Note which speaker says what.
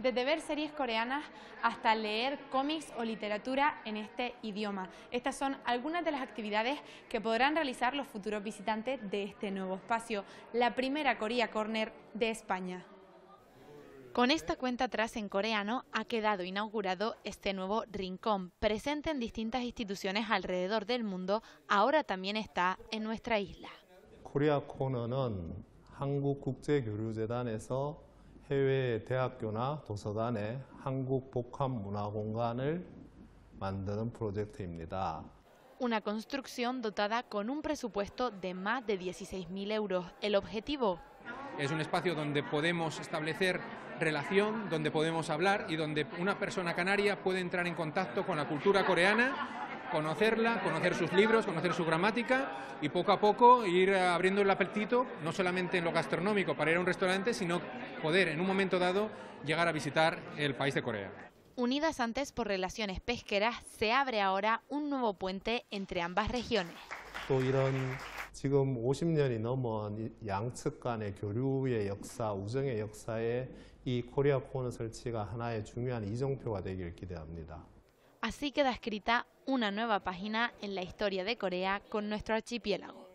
Speaker 1: desde ver series coreanas hasta leer cómics o literatura en este idioma. Estas son algunas de las actividades que podrán realizar los futuros visitantes de este nuevo espacio, la primera Korea Corner de España. Con esta cuenta atrás en coreano ha quedado inaugurado este nuevo rincón, presente en distintas instituciones alrededor del mundo, ahora también está en nuestra isla.
Speaker 2: 코리아 코너는 한국국제교류재단에서 해외 대학교나 도서관에 한국 복합 문화 공간을 만드는 프로젝트입니다.
Speaker 1: Una construcción dotada con un presupuesto de más de 16.000 euros. El objetivo,
Speaker 3: Es un espacio donde podemos establecer relación, donde podemos hablar y donde una persona canaria puede entrar en contacto con la cultura coreana, conocerla, conocer sus libros, conocer su gramática y poco a poco ir abriendo el apetito, no solamente en lo gastronómico para ir a un restaurante, sino poder en un momento dado llegar a visitar el país de Corea.
Speaker 1: unidas antes por relaciones pesqueras, se abre ahora un nuevo puente entre ambas regiones.
Speaker 2: 또 이런 지금 50년이 넘은 이 양측 간의 교류의 역사, 우정의 역사에 이 코리아 코너 설치가 하나의 중요한 이정표가 되길 기대합니다.
Speaker 1: Así queda escrita una nueva página en la historia de Corea con nuestro archipiélago.